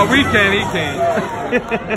No, we can't, he can't.